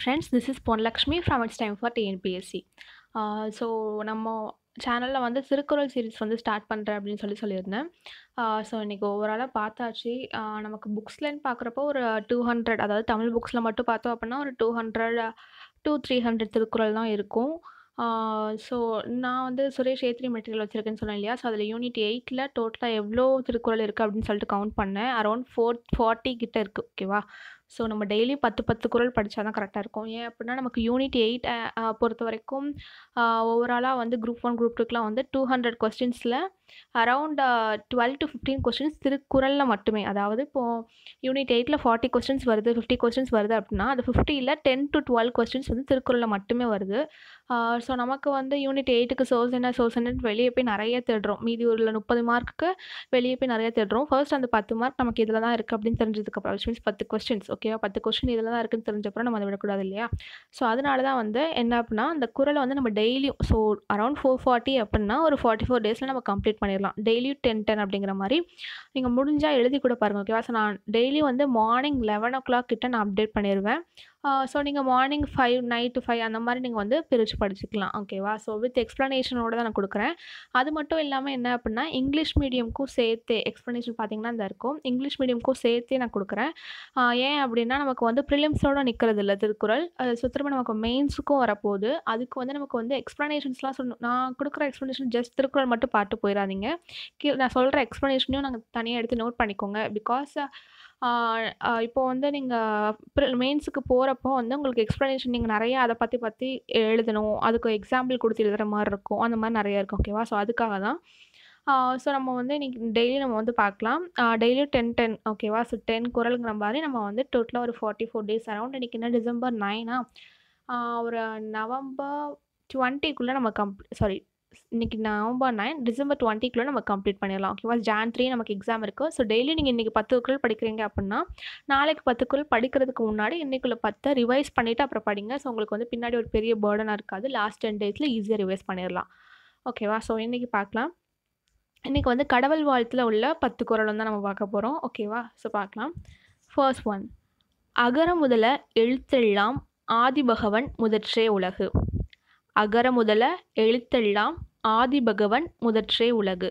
Friends this is Ponlakshmi from it's time for TNPSC so நம்ம சேனலில் வந்து Thirukkural series வந்து ஸ்டார்ட் பண்ணுறேன் அப்படின்னு சொல்லி சொல்லியிருந்தேன். ஸோ இன்றைக்கி ஓவராலாக பார்த்தாச்சு. Uh, நமக்கு புக்ஸ்லன்னு பார்க்குறப்போ ஒரு டூ ஹண்ட்ரட் அதாவது தமிழ் புக்ஸில் மட்டும் பார்த்தோம் அப்படின்னா ஒரு two hundred two three hundred Thirukkural தான் இருக்கும். Uh, ஸோ நான் வந்து சுரேஷ் ஏத்ரி மெட்டீரியல் வச்சுருக்கேன்னு சொன்னேன் இல்லையா? ஸோ அதில் யூனிட் எயிட்டில் டோட்டலாக எவ்வளோ திருக்குறள் இருக்குது அப்படின்னு சொல்லிட்டு கவுண்ட் பண்ணேன். அரௌண்ட் ஃபோர் ஃபார்ட்டி கிட்டே இருக்குது ஓகேவா ஸோ நம்ம டெய்லி பத்து பத்து குறள் படித்தா தான் கரெக்டாக இருக்கும். ஏன் அப்படின்னா நமக்கு யூனிட் எயிட் பொறுத்த வரைக்கும் ஓவராலாக வந்து குரூப் ஒன் குரூப் டூக்கெலாம் வந்து two hundred கொஸ்டின்ஸில் around twelve to fifteen questions திருக்குறளில் மட்டுமே. அதாவது இப்போது யூனிட் எயிட்டில் ஃபார்ட்டி கொஸ்டின்ஸ் வருது ஃபிஃப்டி கொஸ்டின்ஸ் வருது அப்படின்னா அது ஃபிஃப்டியில் டென் டு டுவெல் கொஸ்டின்ஸ் வந்து திருக்குறளில் மட்டுமே வருது. ஸோ நமக்கு வந்து யூனிட் எயிட்டுக்கு சோர்ஸ் என்ன சோர்ஸ் என்னன்னு வெளியே போய் நிறைய தேடுறோம். மீதி ஒரு முப்பது மார்க்குக்கு வெளியே போய் நிறைய தேடுறோம். ஃபர்ஸ்ட் அந்த பத்து மார்க் நமக்கு இதில் தான் இருக்குது அப்படின்னு தெரிஞ்சதுக்கப்புறம் விச் மீன்ஸ் பத்து கொஸ்டின்ஸ் ஓகேவா பத்து கொஸ்டின் இதில் தான் இருக்குன்னு தெரிஞ்சப்பறம் நம்ம அதை விடக்கூடாது இல்லையா? ஸோ அதனால தான் வந்து என்ன அப்படின்னா அந்த குரலை வந்து நம்ம டெய்லியும் ஸோ அரௌண்ட் ஃபோர் ஃபார்ட்டி அப்படின்னா ஒரு ஃபார்ட்டி ஃபோர் டேஸில் நம்ம கம்ப்ளீட் பண்ணிடலாம். டெய்லியும் டென் டென் அப்படிங்கிற மாதிரி. நீங்கள் முடிஞ்சால் எழுதி கூட பாருங்கள் ஓகேவா ஸோ நான் டெய்லி வந்து மார்னிங் லெவன் ஓ கிளாக் கிட்ட நான் அப்டேட் பண்ணிடுவேன் ஸோ நீங்கள் மார்னிங் ஃபைவ் நைட்டு ஃபைவ் அந்த மாதிரி நீங்கள் வந்து பிரித்து படிச்சுக்கலாம். ஓகேவா ஸோ வித் எக்ஸ்ப்ளனேஷனோட தான் நான் கொடுக்குறேன். அது மட்டும் இல்லாமல் என்ன அப்படின்னா இங்கிலீஷ் மீடியம்க்கும் சேர்த்து எக்ஸ்ப்ளனேஷன் பார்த்தீங்கன்னா இந்த இருக்கும். இங்கிலீஷ் மீடியம்க்கும் சேர்த்தே நான் கொடுக்குறேன். ஏன் அப்படின்னா நமக்கு வந்து ப்ரிலிம்ஸோடு நிற்கிறது இல்லை திருக்குறள். ஸோ திரும்ப நமக்கு மெயின்ஸுக்கும் வரப்போகுது. அதுக்கு வந்து நமக்கு வந்து எக்ஸ்ப்ளனேஷன்ஸ்லாம் சொல்லணும். நான் கொடுக்குற எக்ஸ்ப்ளனேஷன் ஜஸ்ட் திருக்குறள் மட்டும் பாட்டு போயிடாதீங்க கீ நான் சொல்கிற எக்ஸ்ப்ளனேஷனையும் நாங்கள் தனியாக எடுத்து நோட் பண்ணிக்கோங்க. பிகாஸ் இப்போ வந்து நீங்கள் மெயின்ஸுக்கு போகிறப்போ வந்து உங்களுக்கு எக்ஸ்ப்ளனேஷன் நீங்கள் நிறையா அதை பற்றி பற்றி எழுதணும். அதுக்கு எக்ஸாம்பிள் கொடுத்து எழுதுகிற மாதிரி இருக்கும். அந்த மாதிரி நிறைய இருக்கும் ஓகேவா ஸோ அதுக்காக தான். ஸோ நம்ம வந்து இன்றைக்கி டெய்லி நம்ம வந்து பார்க்கலாம். டெய்லியும் டென் டென் ஓகேவா ஸோ டென் குரலுங்கிற மாதிரி நம்ம வந்து டோட்டலாக ஒரு ஃபார்ட்டி ஃபோர் டேஸ் அரௌண்ட் இன்றைக்கி என்ன டிசம்பர் நைனா ஒரு நவம்பர் டுவெண்ட்டிக்குள்ளே நம்ம கம்ப்ளீட் சாரி இன்றைக்கி நவம்பர் நைன் டிசம்பர் டுவெண்ட்டிக்குள்ளே நம்ம கம்ப்ளீட் பண்ணிடலாம். ஓகேவா ஜான் த்ரீ நமக்கு எக்ஸாம் இருக்குது ஸோ டெய்லி நீங்கள் இன்றைக்கி பத்துக்குள் படிக்கிறீங்க அப்படின்னா நாளைக்கு பத்து படிக்கிறதுக்கு முன்னாடி இன்றைக்குள்ள பத்தை ரிவைஸ் பண்ணிவிட்டு அப்புறம் படிங்க. ஸோ உங்களுக்கு வந்து பின்னாடி ஒரு பெரிய பேர்டனாக இருக்காது. லாஸ்ட் டென் டேஸில் ஈஸியாக ரிவைஸ் பண்ணிடலாம். ஓகேவா ஸோ இன்றைக்கி பார்க்கலாம். இன்றைக்கி வந்து கடவுள் வாழ்த்தில் உள்ள பத்து குரல் தான் நம்ம பார்க்க போகிறோம் ஓகேவா ஸோ பார்க்கலாம். ஃபர்ஸ்ட் ஒன் அகர முதல எழுத்தெல்லாம் ஆதிபகவன் முதற்றே உலகு. அகர முதல எழுத்தெல்லாம் ஆதிபகவன் முதற்றே உலகு.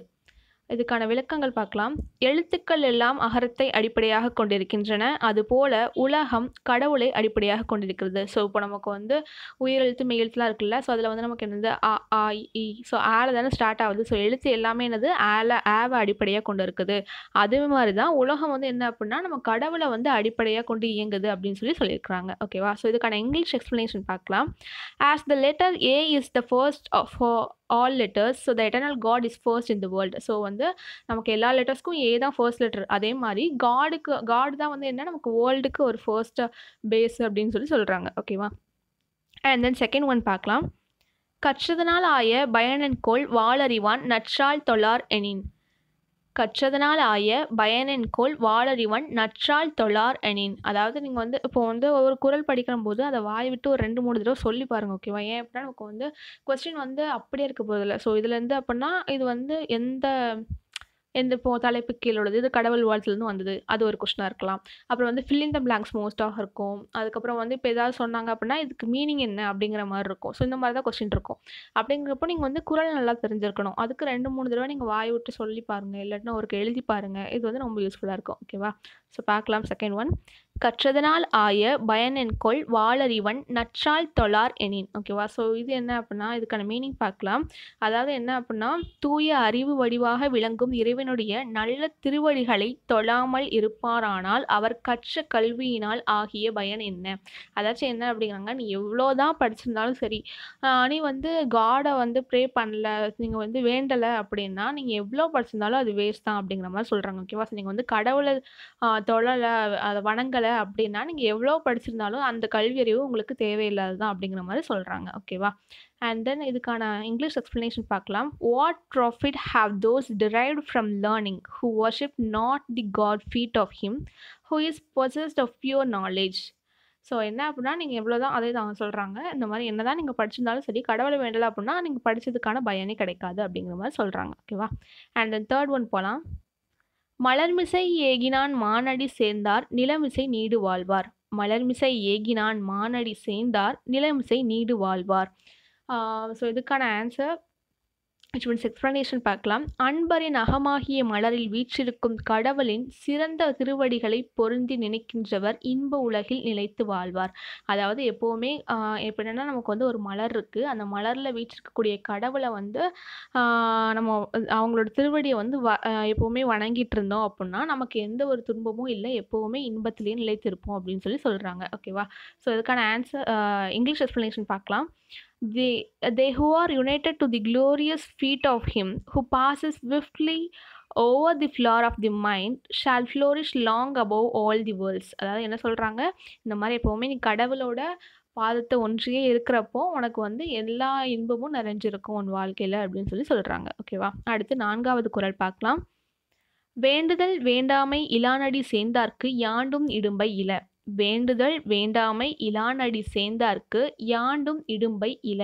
இதுக்கான விளக்கங்கள் பார்க்கலாம். எழுத்துக்கள் எல்லாம் அகரத்தை அடிப்படையாக கொண்டிருக்கின்றன. அதுபோல உலகம் கடவுளை அடிப்படையாக கொண்டிருக்கிறது. ஸோ இப்போ நமக்கு வந்து உயிரெழுத்து மெய்யெழுத்துலாம் இருக்குல்ல ஸோ அதில் வந்து நமக்கு என்னது? ஆ ஆ இ ஸோ ஆல தானே ஸ்டார்ட் ஆகுது. ஸோ எழுத்து எல்லாமே என்னது? ஆல ஆவை அடிப்படையாக கொண்டு இருக்குது அதே மாதிரி தான் உலகம் வந்து என்ன அப்படின்னா நம்ம கடவுளை வந்து அடிப்படையாக கொண்டு இயங்குது அப்படின்னு சொல்லி சொல்லியிருக்கிறாங்க. ஓகேவா ஸோ இதுக்கான இங்கிலீஷ் எக்ஸ்ப்ளனேஷன் பார்க்கலாம். As the letter A is the first of all letters so the eternal God is first in the world so வந்து நமக்கு எல்லா லெட்டர்ஸ்க்கும் ஏ தான் ஃபர்ஸ்ட் லெட்டர் அதே மாதிரி காடுக்கு காட் தான் வந்து என்ன? நமக்கு வேர்ல்டுக்கு ஒரு ஃபர்ஸ்ட் பேஸ் அப்படின்னு சொல்லி சொல்கிறாங்க ஓகேவா அண்ட் தென் செகண்ட் ஒன் பார்க்கலாம். கற்றதனால் ஆய பயனன்கோள் வாழறிவான் நற்றால் தொழார் எனின். கற்றதனால் ஆய பயனென்கோள் வாளறிவன் நற்றால் தொழார் அணின் அதாவது நீங்கள் வந்து இப்போ வந்து ஒரு குரல் படிக்கிற போது அதை வாய் விட்டு ஒரு ரெண்டு மூணு தடவை சொல்லி பாருங்கள் ஓகேவா ஏன் அப்படின்னா நமக்கு வந்து கொஸ்டின் வந்து அப்படியே இருக்க போதில்லை ஸோ இதுலேருந்து அப்படின்னா இது வந்து எந்த எந்த இப்போ தலைப்பு கீழே உள்ளது. இது கடவுள் வாழ்த்துலேருந்து வந்தது. அது ஒரு கொஸ்டினாக இருக்கலாம். அப்புறம் வந்து ஃபில்லிங் த பிளாங்க்ஸ் மோஸ்ட்டாக இருக்கும். அதுக்கப்புறம் வந்து இப்போ ஏதாவது சொன்னாங்க அப்படின்னா இதுக்கு மீனிங் என்ன அப்படிங்கிற மாதிரி இருக்கும். ஸோ இந்த மாதிரி தான் கொஸ்டின் இருக்கும். அப்படிங்கிறப்போ நீங்கள் வந்து குரல் நல்லா தெரிஞ்சிருக்கணும். அதுக்கு ரெண்டு மூணு தடவை நீங்கள் வாய் விட்டு சொல்லி பாருங்கள் இல்லாட்டினா ஒரு எழுதி பாருங்கள் இது வந்து ரொம்ப யூஸ்ஃபுல்லாக இருக்கும். ஓகேவா ஸோ பார்க்கலாம் செகண்ட் ஒன் கற்றதனால் ஆய பயனென்கொள் வாளறிவன் நற்றால் தொழார் எனின். ஓகேவா ஸோ இது என்ன அப்படின்னா இதுக்கான மீனிங் பார்க்கலாம். அதாவது என்ன அப்படின்னா தூய அறிவு வடிவாக விளங்கும் இறைவனுடைய நல்ல திருவடிகளை தொழாமல் இருப்பாரானால் அவர் கற்ற கல்வியினால் ஆகிய பயன் என்ன? அதாச்சும் என்ன அப்படிங்கிறாங்க நீ எவ்வளோ தான் படிச்சிருந்தாலும் சரி நீ வந்து காடை வந்து ப்ரே பண்ணல நீங்கள் வந்து வேண்டலை அப்படின்னா நீங்கள் எவ்வளோ படிச்சிருந்தாலும் அது வேஸ்ட் தான் அப்படிங்கிற மாதிரி சொல்கிறாங்க ஓகேவா ஸோ நீங்கள் வந்து கடவுளை தொழலை அதை வணங்கலை அப்படின்னா நீங்கள் எவ்வளோ படிச்சிருந்தாலும் அந்த கல்வியறிவு உங்களுக்கு தேவையில்லாது தான் அப்படிங்கிற மாதிரி சொல்கிறாங்க ஓகேவா அண்ட் தென் இதுக்கான இங்கிலீஷ் எக்ஸ்ப்ளனேஷன் பார்க்கலாம். What profit have those derived from learning who worship not the God feet of him who is possessed of pure knowledge so என்ன அப்படின்னா நீங்கள் எவ்வளோ தான் அதே தான் சொல்கிறாங்க இந்த மாதிரி என்ன தான் நீங்கள் படிச்சிருந்தாலும் சரி கடவுளை வேண்டலை அப்படின்னா நீங்கள் படித்ததுக்கான பயனே கிடைக்காது அப்படிங்கிற மாதிரி சொல்கிறாங்க ஓகேவா அண்ட் தென் தேர்ட் ஒன் போகலாம் மலர்மிசை ஏகினான் மானடி சேர்ந்தார் நிலமிசை நீடு வாழ்வார் மலர்மிசை ஏகினான் மானடி சேர்ந்தார் நிலமிசை நீடு வாழ்வார் ஸோ இதுக்கான ஆன்சர் விச் மீன்ஸ் எக்ஸ்ப்ளனேஷன் பார்க்கலாம். அன்பரின் அகமாகிய மலரில் வீற்றிருக்கும் கடவுளின் சிறந்த திருவடிகளை பொருந்தி நினைக்கின்றவர் இன்ப உலகில் நிலைத்து வாழ்வார். அதாவது எப்போவுமே எப்படின்னா நமக்கு வந்து ஒரு மலர் இருக்குது அந்த மலரில் வீற்றிருக்கக்கூடிய கடவுளை வந்து நம்ம அவங்களோட திருவடியை வந்து வ எப்போவுமே வணங்கிட்டு இருந்தோம் அப்படின்னா நமக்கு எந்த ஒரு துன்பமும் இல்லை. எப்போவுமே இன்பத்திலேயே நிலைத்திருப்போம் அப்படின்னு சொல்லி சொல்கிறாங்க ஓகேவா? ஸோ இதுக்கான ஆன்சர் இங்கிலீஷ் எக்ஸ்ப்ளனேஷன் பார்க்கலாம். They they who are united to the glorious feet of him who passes swiftly over the flower of the mind shall flourish long above all the worlds அதாவது என்ன சொல்கிறாங்க இந்த மாதிரி எப்போவுமே நீ கடவுளோட பாதத்தை ஒன்றியே இருக்கிறப்போ உனக்கு வந்து எல்லா இன்பமும் நிறைஞ்சிருக்கும் உன் வாழ்க்கையில் அப்படின்னு சொல்லி சொல்கிறாங்க ஓகேவா அடுத்து நான்காவது குரல் பார்க்கலாம். வேண்டுதல் வேண்டாமை இலானடி சேர்ந்தார்க்கு யாண்டும் இடும்பை இல. வேண்டுதல் வேண்டாமை இலானடி சேர்ந்தார்க்கு யாண்டும் இடும்பை இல.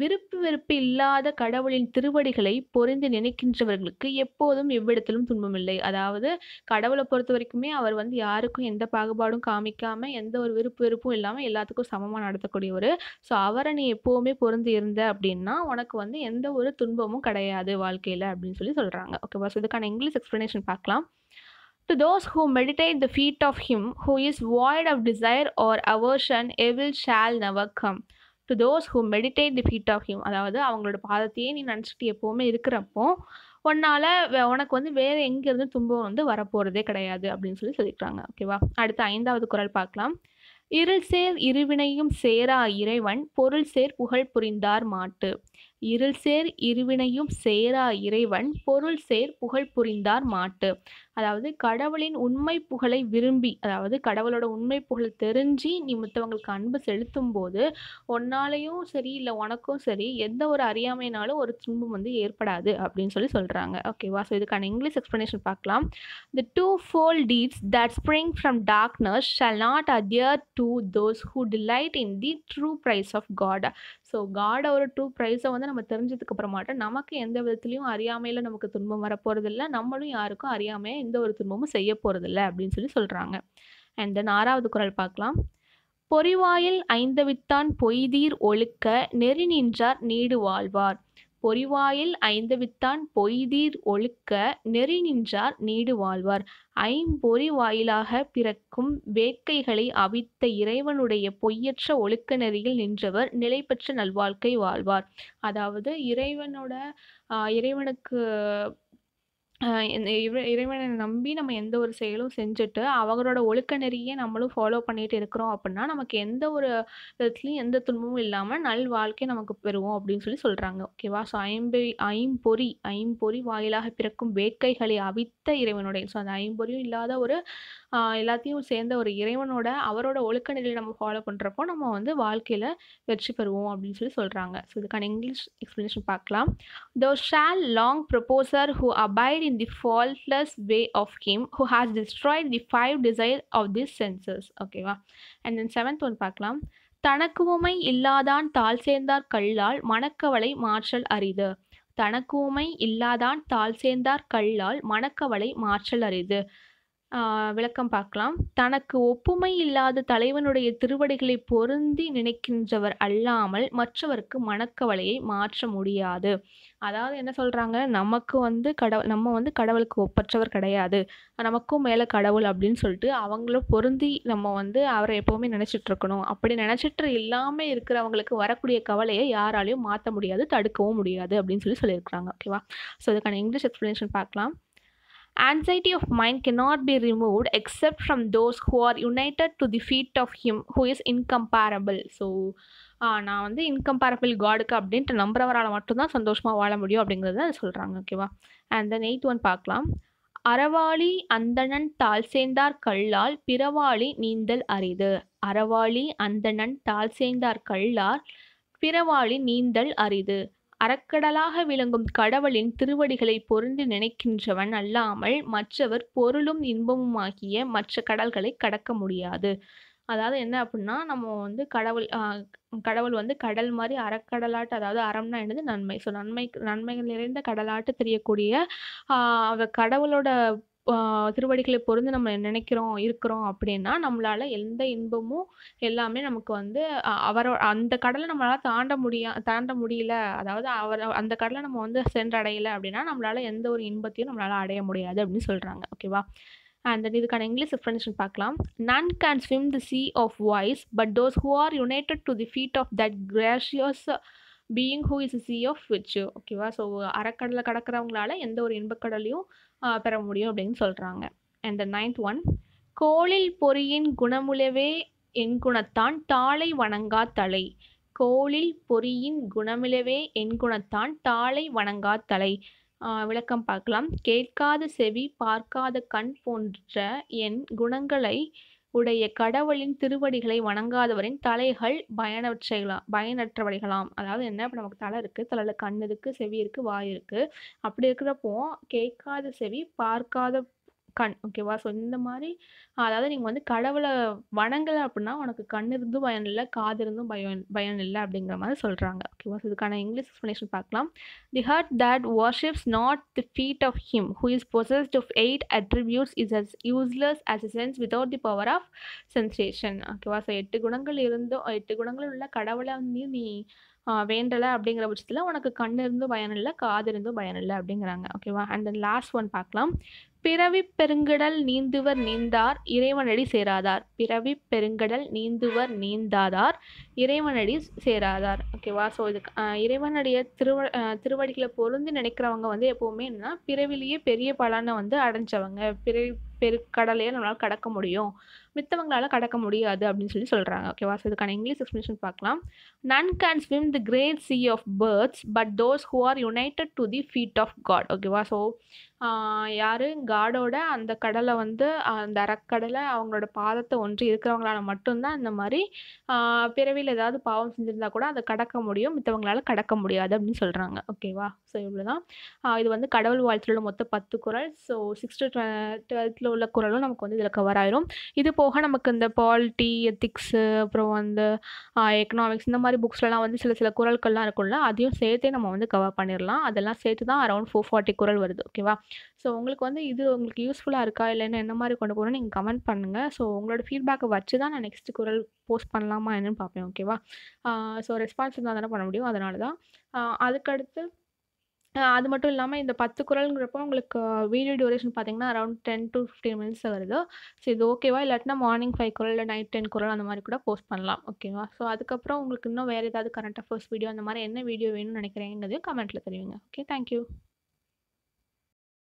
விருப்பு வெறுப்பு இல்லாத கடவுளின் திருவடிகளை பொறிந்து நினைக்கின்றவர்களுக்கு எப்போதும் எவ்விடத்திலும் துன்பமில்லை. அதாவது கடவுளை பொறுத்த வரைக்குமே அவர் வந்து யாருக்கும் எந்த பாகுபாடும் காமிக்காம எந்த ஒரு விருப்பு வெறுப்பும் இல்லாமல் எல்லாத்துக்கும் சமமாக நடத்தக்கூடியவர் ஸோ அவரை நீ எப்போவுமே பொருந்து இருந்த அப்படின்னா உனக்கு வந்து எந்த ஒரு துன்பமும் கிடையாது வாழ்க்கையில் அப்படின்னு சொல்லி சொல்கிறாங்க ஓகேவா ஸோ இதுக்கான இங்கிலீஷ் எக்ஸ்ப்ளனேஷன் பார்க்கலாம். To those who meditate the feet of him who is void of desire or aversion, evil shall never come. To those who meditate the feet of him அதாவது அவங்களோட பாதத்தையே நீ நினச்சிட்டு எப்போவுமே இருக்கிறப்போ உன்னால் உனக்கு வந்து வேறு எங்கேருந்து துன்பம் வந்து வரப்போகிறதே கிடையாது அப்படின்னு சொல்லி சொல்லியிருக்காங்க. ஓகேவா அடுத்து ஐந்தாவது குரல் பார்க்கலாம். இருள் சேர் இருவினையும் சேரா இறைவன் பொருள் சேர் புகழ் புரிந்தார் மாட்டு. இருள் சேர் இருவினையும் சேரா இறைவன் பொருள் சேர் புகழ் புரிந்தார் மாட்டு. அதாவது கடவுளின் உண்மை புகழை விரும்பி அதாவது கடவுளோட உண்மை புகழ் தெரிஞ்சு நீ மற்றவங்களுக்கு அன்பு செலுத்தும் போது உன்னாலையும் சரி இல்லை உனக்கும் சரி எந்த ஒரு அறியாமைனாலும் ஒரு துன்பம் வந்து ஏற்படாது அப்படின்னு சொல்லி சொல்கிறாங்க ஓகேவா ஸோ இதுக்கான இங்கிலீஷ் எக்ஸ்ப்ளனேஷன் பார்க்கலாம். The two fold deeds that spring from darkness shall not adhere to those who delight in the true praise of God so காடோட true ப்ரைஸை வந்து நம்ம தெரிஞ்சதுக்கு அப்புறமாட்ட நமக்கு எந்த விதத்துலையும் அறியாமையில் நமக்கு துன்பம் வரப்போகிறதில்ல நம்மளும் யாருக்கும் அறியாமையாக எந்த ஒரு துன்பமும் செய்ய போகிறதில்ல அப்படின்னு சொல்லி சொல்கிறாங்க அண்ட் தென் ஆறாவது குரல் பார்க்கலாம். பொறிவாயில் ஐந்தவித்தான் பொய்தீர் ஒழுக்க நெறி நின்றார் நீடு வாழ்வார். பொறிவாயில் ஐந்தவித்தான் பொய்தீர் ஒழுக்க நெறி நின்றார் நீடு வாழ்வார். ஐம்பொறி வாயிலாக பிறக்கும் வேட்கைகளை அவித்த இறைவனுடைய பொய்யற்ற ஒழுக்க நெறியில் நின்றவர் நிலை பெற்ற நல்வாழ்க்கை வாழ்வார். அதாவது இறைவனோட ஆஹ் இறைவனுக்கு இந்த இறை இறைவனை நம்பி நம்ம எந்த ஒரு செயலும் செஞ்சுட்டு அவங்களோட ஒழுக்க நெறியே நம்மளும் ஃபாலோ பண்ணிட்டு இருக்கிறோம் அப்படின்னா நமக்கு எந்த ஒரு விதத்துலையும் எந்த துன்பமும் இல்லாமல் நல் வாழ்க்கை நமக்கு பெறுவோம் அப்படின்னு சொல்லி சொல்கிறாங்க ஓகேவா ஸோ ஐம்பை ஐம்பொறி ஐம்பொறி வாயிலாக பிறக்கும் வேட்கைகளை அவித்த இறைவனுடைய ஸோ அந்த ஐம்பொறியும் இல்லாத ஒரு எல்லாத்தையும் சேர்ந்த ஒரு இறைவனோட அவரோட ஒழுக்க நெறியை நம்ம ஃபாலோ பண்ணுறப்போ நம்ம வந்து வாழ்க்கையில் வெற்றி பெறுவோம் அப்படின்னு சொல்லி சொல்கிறாங்க ஸோ இதுக்கான இங்கிலீஷ் எக்ஸ்ப்ளனேஷன் பார்க்கலாம். Those shall long prosper who abide in the faultless way of him who has destroyed the five desires of these senses. ஓகேவா அண்ட் தென் செவன்த் ஒன் பார்க்கலாம். தனக்குவமை இல்லாதான் தாழ் சேர்ந்தார் கல்லால் மணக்கவலை மாற்றல் அரிது. தனக்குவமை இல்லாதான் தாழ் சேர்ந்தார் கல்லால் மணக்கவலை மாற்றல் அரிது. விளக்கம் பார்க்கலாம். தனக்கு ஒப்புமை இல்லாத தலைவனுடைய திருவடிகளை பொருந்தி நினைக்கின்றவர் அல்லாமல் மற்றவருக்கு மனக்கவலையை மாற்ற முடியாது. அதாவது என்ன சொல்கிறாங்க நமக்கு வந்து கடவுள் நம்ம வந்து கடவுளுக்கு ஒப்பற்றவர் கிடையாது. நமக்கும் மேலே கடவுள் அப்படின்னு சொல்லிட்டு அவங்கள பொருந்தி நம்ம வந்து அவரை எப்போவுமே நினச்சிட்டு இருக்கணும். அப்படி நினச்சிட்டு இல்லாமல் இருக்கிறவங்களுக்கு வரக்கூடிய கவலையை யாராலையும் மாற்ற முடியாது தடுக்கவும் முடியாது அப்படின்னு சொல்லி சொல்லியிருக்கிறாங்க. ஓகேவா? ஸோ அதுக்கான இங்கிலீஷ் எக்ஸ்ப்ளனேஷன் பார்க்கலாம். Anxiety of mind cannot be removed except from those who are united to the feet of Him who is incomparable. So நான் வந்து இன்கம்பேரபிள் காடுக்கு அப்படின்ட்டு நம்புறவரால் மட்டும்தான் சந்தோஷமாக வாழ முடியும் அப்படிங்கிறத சொல்கிறாங்க ஓகேவா அண்ட் தென் எயித் ஒன் பார்க்கலாம். அறவாளி அந்தணன் தால் சேர்ந்தார் கல்லால் பிறவாளி நீந்தல் அரிது. அறவாளி அந்தணன் தால் சேர்ந்தார் கல்லால் பிறவாளி நீந்தல் அரிது. அறக்கடலாக விளங்கும் கடவுளின் திருவடிகளை பொருந்து நினைக்கின்றவன் அல்லாமல் மற்றவர் பொருளும் இன்பமுமாகிய மற்ற கடல்களை கடக்க முடியாது. அதாவது என்ன அப்படின்னா நம்ம வந்து கடவுள் கடவுள் வந்து கடல் மாதிரி அறக்கடலாட்டு அதாவது அறம்னா என்னது? நன்மை. ஸோ நன்மை நன்மைகள் நிறைந்த கடலாட்டு தெரியக்கூடிய கடவுளோட திருவடிகளை பொருந்து நம்ம நினைக்கிறோம், இருக்கிறோம் அப்படின்னா, நம்மளால் எந்த இன்பமும் எல்லாமே நமக்கு வந்து அ அவரோ அந்த கடலை நம்மளால் தாண்ட முடியா தாண்ட முடியல. அதாவது அவர் அந்த கடலை நம்ம வந்து சென்றடையலை அப்படின்னா, நம்மளால் எந்த ஒரு இன்பத்தையும் நம்மளால் அடைய முடியாது அப்படின்னு சொல்கிறாங்க ஓகேவா? அண்ட் தென் இதுக்கான இங்கிலீஷ் டிஃபரன்ஷன் பார்க்கலாம். "None can swim the sea of vice, but those who are united to the feet of that gracious being who is sea of virtue." ஓகேவா? ஸோ அறக்கடலை கடக்கிறவங்களால எந்த ஒரு இன்பக்கடலையும் பெற முடியும் அப்படின்னு சொல்கிறாங்க அண்ட் த நைன்த் ஒன் "கோளில் பொறியின் குணமுள்ளவே என் குணத்தான் தாளை வணங்காத் தலை." "கோளில் பொறியின் குணமிலவே என்குணத்தான் தாளை வணங்காத் தலை." விளக்கம் பார்க்கலாம். "கேட்காத செவி, பார்க்காத கண் போன்ற என் குணங்களை உடைய கடவுளின் திருவடிகளை வணங்காதவரின் தலைகள் பயனற்றவைகளா பயனற்றவைகளாம்." அதாவது என்ன, இப்ப நமக்கு தலை இருக்கு. தலையில் கண் இருக்கு, செவி இருக்கு, வாய் இருக்கு. அப்படி இருக்கிறப்போ, கேட்காத செவி, பார்க்காத கண். ஓகேவா? ஸோ இந்த மாதிரி அதாவது நீங்கள் வந்து கடவுளை வணங்கலை அப்படின்னா, உனக்கு கண் இருந்தும் பயன் இல்லை காது இருந்தும் பயன் பயன் இல்லை அப்படிங்கிற மாதிரி சொல்கிறாங்க ஓகேவா? ஸோ இதுக்கான இங்கிலீஷ் எக்ஸ்ப்ளனேஷன் பார்க்கலாம். "The heart that worships not the feet of him who is possessed of eight attributes is as useless as a sense without the power of sensation ஓகேவா? ஸோ எட்டு குணங்கள் இருந்தும் எட்டு குணங்கள் உள்ள கடவுளை வந்து நீ வேண்டலை அப்படிங்கிற பட்சத்தில் உனக்கு கண் இருந்தும் பயன் காது இருந்தும் பயன் இல்லை அப்படிங்கிறாங்க. ஓகேவா? அண்ட் தென் லாஸ்ட் ஒன் பார்க்கலாம். பிறவி பெருங்கடல் நீந்துவர் நீந்தார் இறைவனடி சேராதார்." பிறவி பெருங்கடல் நீந்துவர் நீந்தாதார் இறைவனடி சேராதார். ஓகேவா? ஸோ இதுக்கு இறைவனுடைய திருவ திருவடிகளை பொருந்து நினைக்கிறவங்க வந்து எப்போவுமே என்னன்னா, பிறவிலேயே பெரிய பலனை வந்து அடைஞ்சவங்க. பிறவி பெருங்கடலையே நம்மளால் கடக்க முடியும். மித்தவங்களால கடக்க முடியாது அப்படின்னு சொல்லி சொல்கிறாங்க ஓகேவா? ஸோ இதுக்கான இங்கிலீஷ் எக்ஸ்பிளேஷன் பார்க்கலாம். "None can swim the great sea of births but those who are united to the feet of God." ஓகேவா? ஸோ யாரு காடோட அந்த கடலை வந்து அந்த அறக்கடலை அவங்களோட பாதத்தை ஒன்றி இருக்கிறவங்களால மட்டும்தான் இந்த மாதிரி பிறவியில் ஏதாவது பாவம் செஞ்சுருந்தா கூட அதை கடக்க முடியும். மித்தவங்களால கடக்க முடியாது அப்படின்னு சொல்கிறாங்க ஓகேவா? ஸோ இவ்வளோதான். தான் இது வந்து கடவுள் வாழ்த்துல உள்ள மொத்தம் 10 குறள். ஸோ சிக்ஸ்த்து டுவெல்த்தில் உள்ள குரலும் நமக்கு வந்து இதில் கவர் ஆயிரும். இது போக நமக்கு இந்த பாலிட்டி, எத்திக்ஸு அப்புறம் வந்து எக்கனாமிக்ஸ் இந்த மாதிரி புக்ஸ்லலாம் வந்து சில சில குறள்கள்லாம் இருக்கும்ல, அதையும் சேர்த்தே நம்ம வந்து கவர் பண்ணிடலாம் அதெல்லாம் சேர்த்து தான் அரௌண்ட் ஃபோர் ஃபார்ட்டி குரல் வருது. ஓகேவா? ஸோ உங்களுக்கு வந்து இது உங்களுக்கு யூஸ்ஃபுல்லா இருக்கா? இல்ல என்ன மாதிரி கொண்டு போகணும்னு நீங்க கமெண்ட் பண்ணுங்க. ஸோ உங்களோட ஃபீட்பேக்கை வச்சு தான் நான் நெக்ஸ்ட் குரல் போஸ்ட் பண்ணலாமா என்னன்னு பார்ப்பேன். ஓகேவா? ஸோ ரெஸ்பான்ஸ் இருந்தால் தானே பண்ண முடியும். அதனால தான். அதுக்கடுத்து அது மட்டும் இல்லாம இந்த பத்து குரல்ங்கிறப்போ உங்களுக்கு வீடியோ டியூரேஷன் பார்த்தீங்கன்னா, around ten to fifteen minutes வருது. ஸோ இது ஓகேவா? இல்லாட்டினா மார்னிங் ஃபைவ் குரல் இல்லை நைட் டென் குரல் அந்த மாதிரி கூட போஸ்ட் பண்ணலாம். ஓகேவா? ஸோ அதுக்கப்புறம் உங்களுக்கு இன்னும் வேற ஏதாவது கரண்ட் அஃபேர்ஸ் வீடியோ அந்த மாதிரி என்ன வீடியோ வேணும்னு நினைக்கிறேங்கிறதையும் கமெண்ட்ல தெரிவிங்க. ஓகே. Thank you.